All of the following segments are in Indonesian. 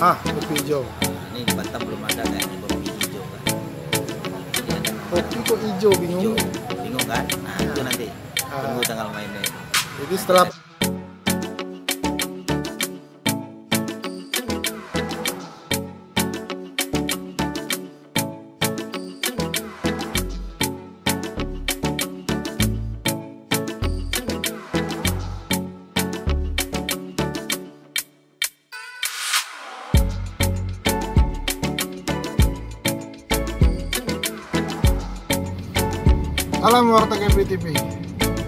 Ah, kopi hijau. Nah, ini di Batam belum ada kayaknya kopi hijau kan. Jadi ada Kopi kok hijau bingung. hijau. Bingung kan? Nah, itu nanti Ah. tunggu tanggal mainnya. Jadi setelah Salam Warta KP TV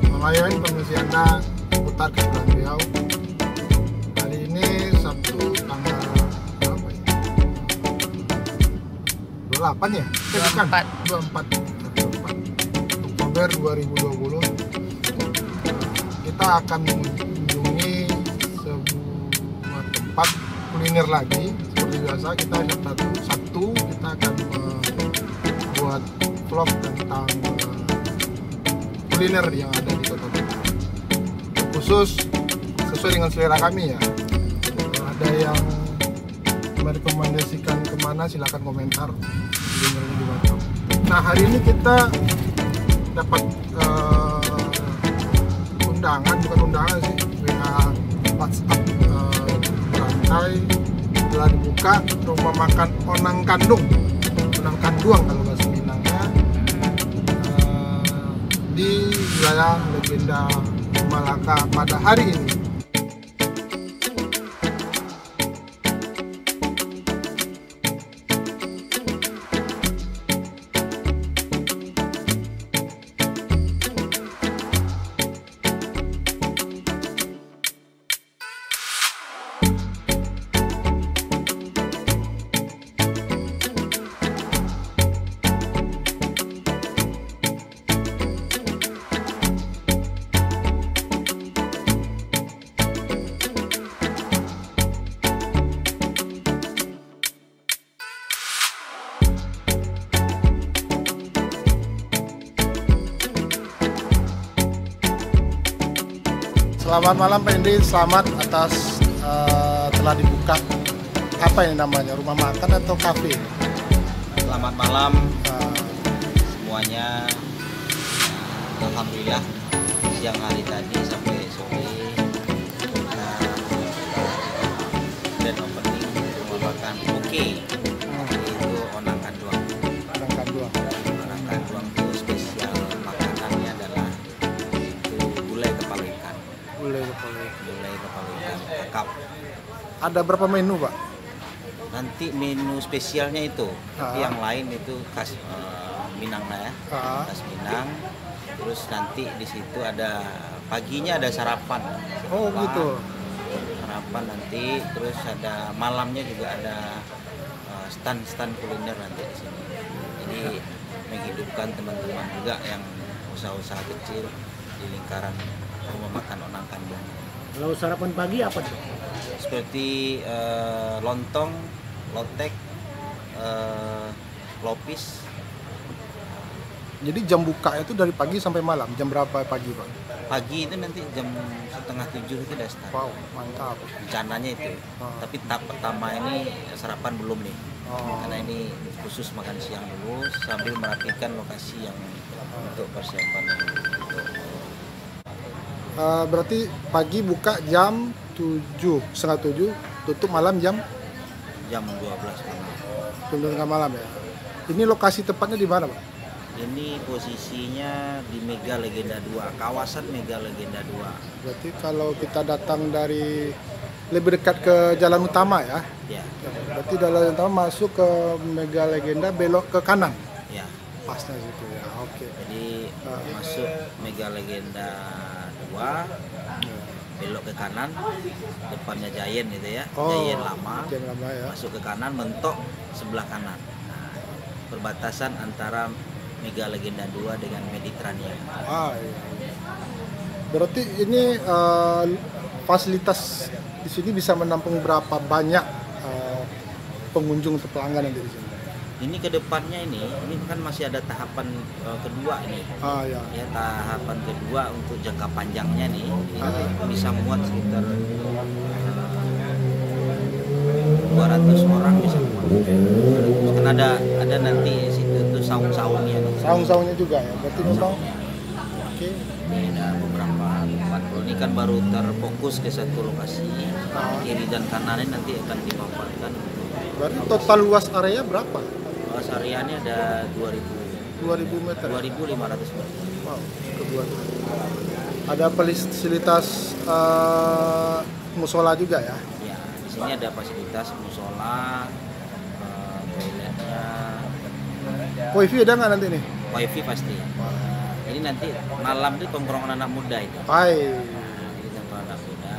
Melayani permisi Anda putar ke Riau Kali ini Sabtu tanggal berapa ya? 28 ya? Eh, bukan. 24 24 Oktober 2020 Kita akan mengunjungi sebuah tempat kuliner lagi. Seperti biasa kita Sabtu, Sabtu kita akan membuat vlog tentang eh, kuliner yang ada di kota Batam. Khusus sesuai dengan selera kami ya. Ada yang merekomendasikan ke mana silahkan komentar di. Nah hari ini kita dapat eh, undangan bukan undangan sih WA WhatsApp eh, berantai telah dibuka rumah makan Onang Kandung Onang Kanduang kalau di wilayah legenda Malaka pada hari ini. Selamat malam Pak Indri, selamat atas eh, telah dibuka. Apa ini namanya? Rumah makan atau kafe? Selamat malam. Eh, semuanya. Alhamdulillah siang hari tadi sampai sore. Kita dan opening rumah makan oke. itu kakap Ada berapa menu Pak? nanti menu spesialnya itu. Tapi yang lain itu khas eh, Minang lah ya. Khas Minang. Terus nanti di situ ada paginya ada sarapan. Oh Sarapan, gitu. sarapan nanti. Terus ada malamnya juga ada eh, stand-stand kuliner nanti di sini. Jadi menghidupkan teman-teman juga yang usaha-usaha kecil di lingkaran rumah Kalau sarapan pagi apa tuh? seperti eh, lontong, lotek, eh, lopis Jadi jam buka itu dari pagi sampai malam. Jam berapa pagi Pak? pagi itu nanti jam setengah tujuh itu udah start Wow, mantap. rencananya itu Oh. tapi tahap pertama ini sarapan belum nih Oh, karena ini khusus makan siang dulu sambil merapikan lokasi yang untuk persiapan eh, berarti pagi buka jam 7, setengah 7, tutup malam jam jam 12 malam. tutup tengah malam ya. Ini lokasi tepatnya di mana Pak? Ini posisinya di Mega Legenda 2, kawasan Mega Legenda 2. Berarti kalau kita datang dari lebih dekat ke jalan utama ya. Ya, Berarti jalan utama masuk ke Mega Legenda belok ke kanan. ya. Pasnya situ ya. Oke. Jadi Ah. masuk Mega Legenda 2, belok ke kanan, depannya Giant itu ya, Oh, Giant lama. Lama ya. masuk ke kanan mentok sebelah kanan Nah, perbatasan antara Mega Legenda 2 dengan Mediterania Ah, iya. Berarti ini eh, fasilitas di sini bisa menampung berapa banyak eh, pengunjung atau pelanggan yang di sini? Ini ke depannya ini ini kan masih ada tahapan eh, kedua ini Ah, ya. ya tahapan kedua untuk jangka panjangnya nih ini Ah. bisa muat sekitar eh, 200 orang bisa muat. Kan ada ada nanti situ tuh saung-saungnya. Saung-saungnya juga ya. Berarti memang oke. Ini ada beberapa tempat. Kalau ini kan baru terfokus ke satu lokasi. Kiri dan kanannya nanti akan dimanfaatkan. Berarti total luas area berapa? Luas areanya ada 2000 2000 meter. 2500 meter. Wow, kedua. Ada fasilitas eh, musola juga ya. Ya, di sini ada fasilitas musola, eh, toiletnya, Wifi ada nggak nanti nih? wifi pasti. Jadi nanti malam itu tongkrongan anak muda itu. Hai. Jadi tongkrongan anak muda,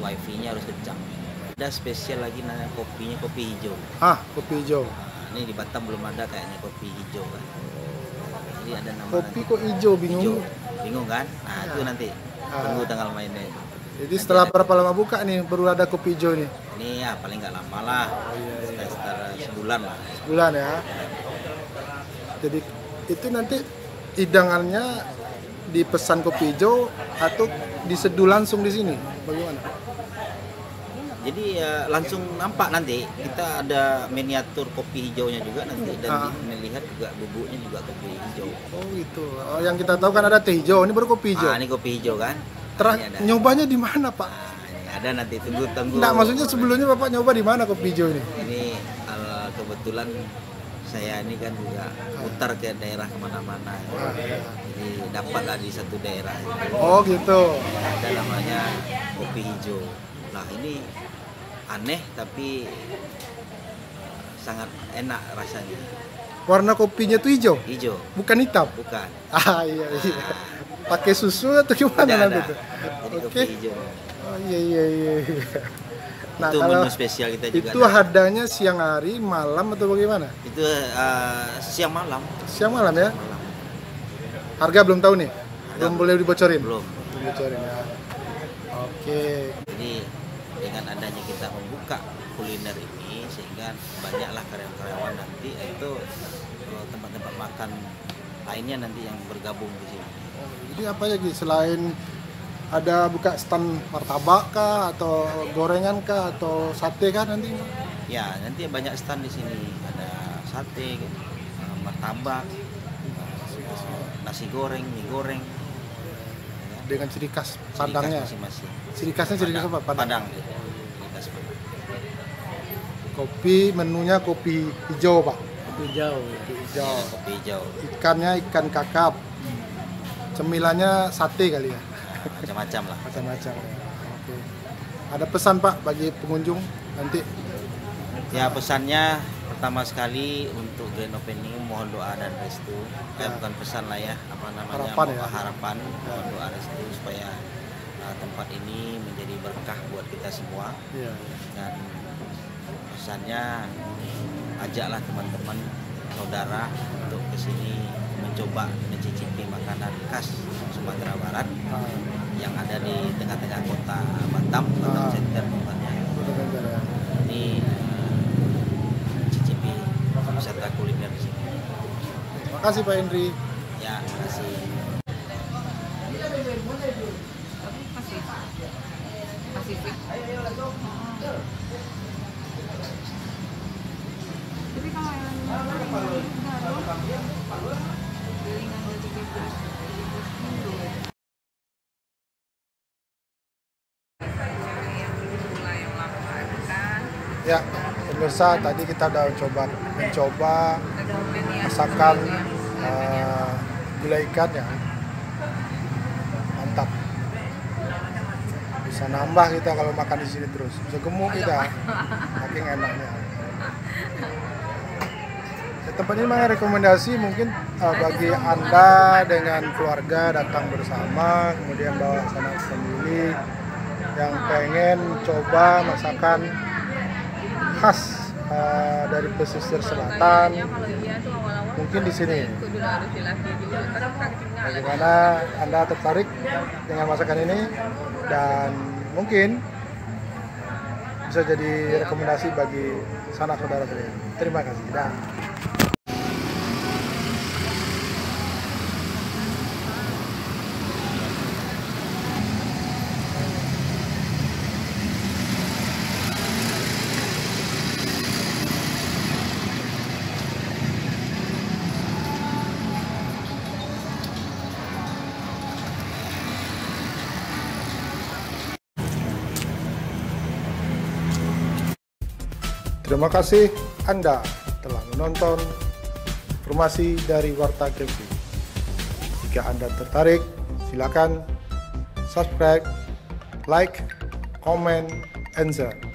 wifi-nya harus kencang. Ada spesial lagi namanya kopinya kopi hijau. Ah, kopi hijau. Nah, ini di Batam belum ada kayaknya kopi hijau kan. Jadi ada nama Kopi nanti. kok hijau hijau. bingung. Bingung kan? Nah, itu nanti Ah. tunggu tanggal mainnya. itu. Jadi setelah berapa lama buka nih baru ada kopi hijau nih? Ini ya paling nggak lama lah, sekitar sebulan lah. Sebulan ya. Jadi itu nanti hidangannya dipesan kopi hijau atau diseduh langsung di sini? Bagaimana? Jadi ya langsung nampak nanti kita ada miniatur kopi hijaunya juga nanti dan Ah. melihat juga bubuknya juga kopi hijau. Oh gitu. Oh, yang kita tahu kan ada teh hijau, ini baru kopi hijau. Ah, ini kopi hijau kan? Terus nyobanya di mana Pak? Ah, ini ada nanti tunggu tunggu. Nggak, maksudnya sebelumnya Bapak nyoba di mana kopi hijau ini? Ini eh, kebetulan saya ini kan juga putar ke daerah ke mana-mana. Ah, iya. Jadi dapatlah di satu daerah itu Oh gitu. ada namanya kopi hijau. Nah ini aneh tapi sangat enak rasanya. Warna kopinya tuh hijau, Hijau, bukan hitam. bukan. Ah iya iya. Pakai susu atau gimana nanti tuh? Jadi Oke. kopi hijau. Oh iya iya iya. Nah itu kalau menu spesial kita juga. itu ada. hadanya siang hari, malam atau bagaimana? Itu eh, siang malam. Siang malam ya? Malam. Harga belum tahu nih. Belum boleh dibocorin. Belum. Dibocorin ya. Oke. Jadi dengan adanya kita membuka kuliner ini sehingga banyaklah karyawan-karyawan nanti itu eh, tempat-tempat makan lainnya nanti yang bergabung di sini. Jadi apa lagi selain ada buka stand martabak kah atau gorengan kah atau sate kah nanti? Ya, nanti banyak stand di sini. Ada sate, eh, martabak, eh, nasi goreng, mie goreng. Dengan ciri khas Padangnya. Ciri khasnya ciri khas apa? Padang. Padang. ya. Ciri khas Padang. Kopi menunya kopi hijau pak. Kopi hijau. Kopi hijau. Ya, kopi hijau. Ikannya ikan kakap. Cemilannya sate kali ya. Macam-macam lah. Macam-macam. ya. Oke. Ada pesan pak bagi pengunjung nanti? Ya pesannya pertama sekali untuk grand opening mohon doa dan restu. Eh, Ya. bukan pesan lah ya, apa namanya Harapan mohon ya. harapan, mohon doa restu supaya uh, tempat ini menjadi berkah buat kita semua Iya. dan pesannya ajaklah teman-teman saudara untuk ke sini mencoba mencicipi makanan khas Sumatera Barat Ah, yang ada di tengah-tengah kota Batam, Batam Ah. Center tempatnya betul-betul ya. ini eh, cicipi wisata kuliner di sini. Makasih Pak Hendri. Ya, terima kasih. Pasifik. Tapi kalau yang lain baru piringan dari 13 kilo. Yang gula yang lama itu kan Ya, pemirsa tadi kita udah coba mencoba masakan ya. eh, gulai ikan ya. Mantap. Bisa nambah kita kalau makan di sini terus. Bisa gemuk kita. Saking enaknya. Ya, tempat ini memang rekomendasi mungkin eh, bagi anda dengan keluarga datang bersama, kemudian bawa sanak famili yang pengen coba masakan khas eh, dari pesisir selatan. Mungkin di sini. Bagaimana anda tertarik dengan masakan ini? Dan mungkin bisa jadi rekomendasi bagi sanak saudara kalian. Terima kasih. Dah Terima kasih Anda telah menonton informasi dari Warta Kempi. Jika Anda tertarik, silakan subscribe, like, comment, and share.